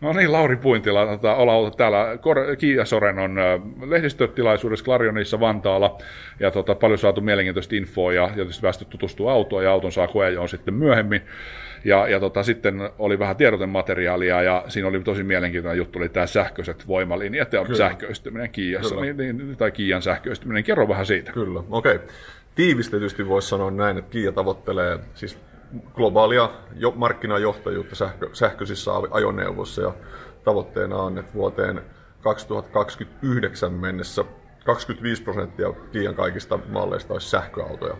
No niin, Lauri Puintila, tota, ollaan täällä Kiia Sorenon lehdistötilaisuudessa Clarionissa Vantaalla, ja tota, paljon saatu mielenkiintoista infoa, ja, ja tietysti päästy tutustua autoon, ja auton saa koejoon sitten myöhemmin. Ja, ja tota, sitten oli vähän tiedotemateriaalia, ja siinä oli tosi mielenkiintoinen juttu, oli tämä sähköiset voimalinjat ja Kyllä. sähköistyminen Kiiassa, niin, niin, tai Kiian sähköistyminen. Kerro vähän siitä. Kyllä, okei. Okay. Tiivistetysti voisi sanoa näin, että Kiia tavoittelee siis globaalia jo, markkinajohtajuutta sähkö, sähköisissä ajoneuvoissa ja tavoitteena on, että vuoteen 2029 mennessä 25 prosenttia Kiian kaikista malleista olisi sähköautoja.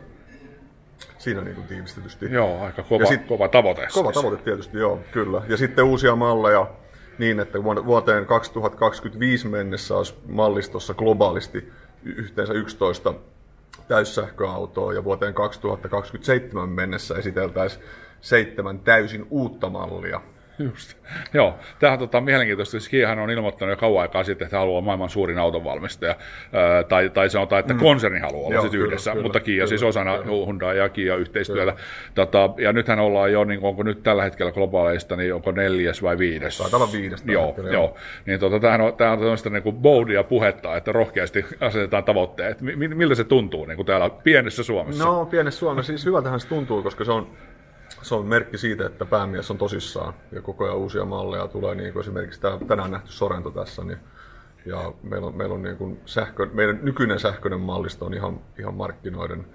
Siinä niin kuin tiivistetysti. Joo, aika kova, sit, kova tavoite. Kova siis. tavoite tietysti, joo, kyllä. Ja sitten uusia malleja niin, että vuoteen 2025 mennessä olisi mallistossa globaalisti yhteensä 11 täyssähköautoa ja vuoteen 2027 mennessä esiteltäisiin seitsemän täysin uutta mallia. Just. Joo, tämähän tota, mielenkiintoista. Kiahan on ilmoittanut jo kauan aikaa sitten, että haluaa maailman suurin autonvalmistaja. Ää, tai, tai sanotaan, että mm. konserni haluaa olla siis yhdessä, kyllä, mutta Kia kyllä, siis osana kyllä. Hyundai ja Kia yhteistyöllä. Tota, ja nythän ollaan jo, niin onko nyt tällä hetkellä globaaleista, niin onko neljäs vai viides? Taitaa olla viides. Joo, hetkellä, joo. Niin, tota, tämähän on, tämä on tämmöistä niin boldia puhetta, että rohkeasti asetetaan tavoitteet. Miltä se tuntuu niin kuin täällä pienessä Suomessa? No, pienessä Suomessa. Siis hyvältähän se tuntuu, koska se on se on merkki siitä, että päämies on tosissaan ja koko ajan uusia malleja tulee, niin kuin esimerkiksi tämä, tänään nähty Sorento tässä, niin, ja meillä on, meillä on niin kuin sähkö, meidän nykyinen sähköinen mallisto on ihan, ihan markkinoiden,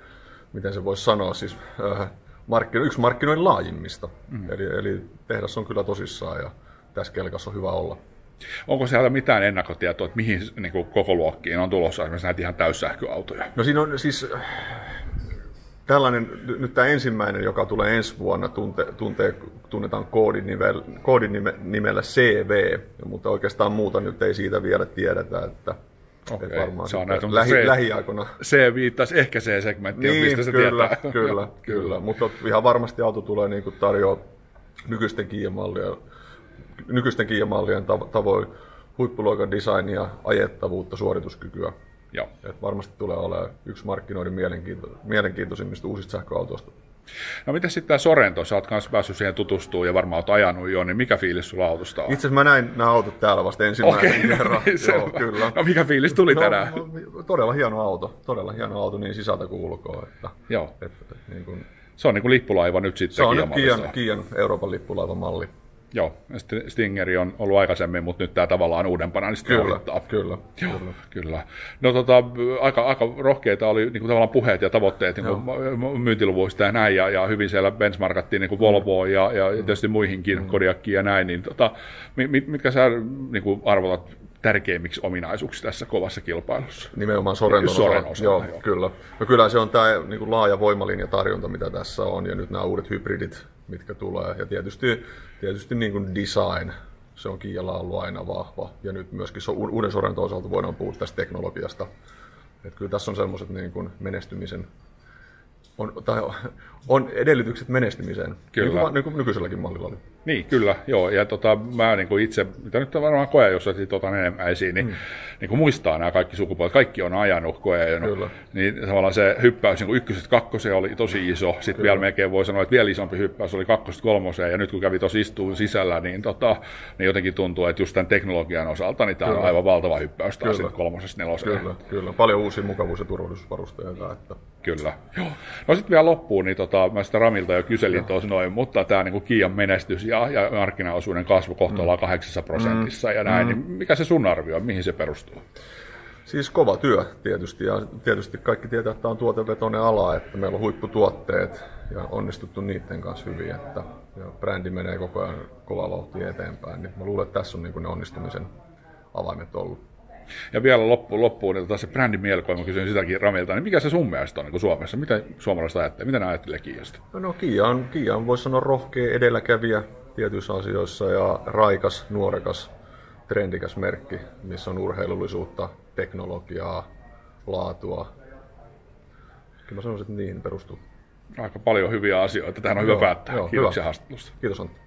miten se voisi sanoa, siis äh, markkino, yksi markkinoiden laajimmista. Mm. Eli, eli tehdas on kyllä tosissaan ja tässä kelkassa on hyvä olla. Onko siellä mitään ennakkotietoa, että mihin niin kuin, koko luokkiin on tulossa esimerkiksi näitä ihan täyssähköautoja? No siinä on siis tällainen, nyt tämä ensimmäinen, joka tulee ensi vuonna, tunte, tuntee, tunnetaan koodinimellä, koodinimellä CV, mutta oikeastaan muuta nyt ei siitä vielä tiedetä, että Okei, okay. varmaan se on näitä, lähi, se, lähiaikoina. Se viittaisi ehkä se segmentti, niin, mistä se kyllä, tietää. Kyllä, kyllä, mutta ihan varmasti auto tulee niin kuin tarjoa nykyisten Kia-mallien, nykyisten Kia-mallien tavoin huippuluokan designia, ajettavuutta, suorituskykyä. Joo. Et varmasti tulee olemaan yksi markkinoiden mielenkiinto, mielenkiintoisimmista uusista sähköautoista. No miten sitten tämä Sorento, sä oot kanssa päässyt siihen tutustumaan ja varmaan oot ajanut jo, niin mikä fiilis sulla autosta on? Itse asiassa mä näin nämä autot täällä vasta ensimmäisen okay, kerran. Joo, kyllä. No mikä fiilis tuli no, tänään? No, todella hieno auto, todella hieno auto niin sisältä kuin ulkoa. Että, Joo. Et, et, niin kuin, se on niin kuin lippulaiva nyt sitten Se on nyt Kian, Kian Euroopan lippulaivan malli. Joo, Stingeri on ollut aikaisemmin, mutta nyt tämä tavallaan uudempana, niin kyllä, kyllä, kyllä, kyllä. kyllä. No tota, aika, aika rohkeita oli niin kuin tavallaan puheet ja tavoitteet niin kuin myyntiluvuista ja näin, ja, ja hyvin siellä benchmarkattiin niin kuin Volvoon ja, ja mm. tietysti muihinkin, mm. Kodiakkiin ja näin, niin tota, mit, mitkä sä niin kuin arvotat tärkeimmiksi ominaisuuksiksi tässä kovassa kilpailussa. Nimenomaan Sorenton Soren osalta. Joo, joo, kyllä. No kyllä se on tämä niin kuin laaja voimalinjatarjonta, mitä tässä on, ja nyt nämä uudet hybridit, mitkä tulee. Ja tietysti, tietysti niin kuin design, se on Kiialla ollut aina vahva. Ja nyt myöskin so, uuden Sorento osalta voidaan puhua tästä teknologiasta. Että kyllä tässä on semmoiset niin kuin menestymisen on, tai on edellytykset menestymiseen, kyllä. Niin kuin, niin kuin nykyiselläkin mallilla oli. Niin, kyllä, joo. Ja tota, mä niin kuin itse, mitä nyt varmaan koe, jos otit otan enemmän esiin, niin, mm. niin kuin muistaa nämä kaikki sukupuolet, kaikki on ajanut koeajanut. Kyllä. Niin tavallaan se hyppäys niin ykköset kakkoseen oli tosi iso. Sitten kyllä. vielä melkein voi sanoa, että vielä isompi hyppäys oli kakkoset kolmoseen. Ja nyt kun kävi tuossa istuun sisällä, niin, tota, niin jotenkin tuntuu, että just tämän teknologian osalta, niin tämä on aivan valtava hyppäys taas kyllä. kolmosesta neloseen. Kyllä, kyllä. Paljon uusia mukavuus- ja turvallisuusvarusteita. Että... Kyllä. Joo. No sitten vielä loppuun, niin tota, mä sitä Ramilta jo kyselin tuossa noin, mutta tämä niin Kiian menestys ja, ja markkinaosuuden kasvu kohta ollaan mm. 8 prosentissa mm. ja näin, mm. niin mikä se sun arvio on, mihin se perustuu? Siis kova työ tietysti ja tietysti kaikki tietää, että on tuotevetoinen ala, että meillä on huipputuotteet ja onnistuttu niiden kanssa hyvin, että ja brändi menee koko ajan kova vauhti eteenpäin, niin mä luulen, että tässä on niin ne onnistumisen avaimet ollut. Ja vielä loppuun, loppuun niin tota se brändin mielikoima, kysyin sitäkin Ramilta, niin mikä se sun mielestä on niin Suomessa? Mitä suomalaiset ajattelee? Mitä ne ajattelee Kiasta? No, no Kia on, Kia on voisi sanoa rohkea edelläkävijä tietyissä asioissa ja raikas, nuorekas, trendikäs merkki, missä on urheilullisuutta, teknologiaa, laatua. Kyllä mä sanoisin, että niihin perustuu. Aika paljon hyviä asioita. Tähän on joo, hyvä päättää. Joo, Kiitoksia hyvä. haastattelusta. Kiitos Antti.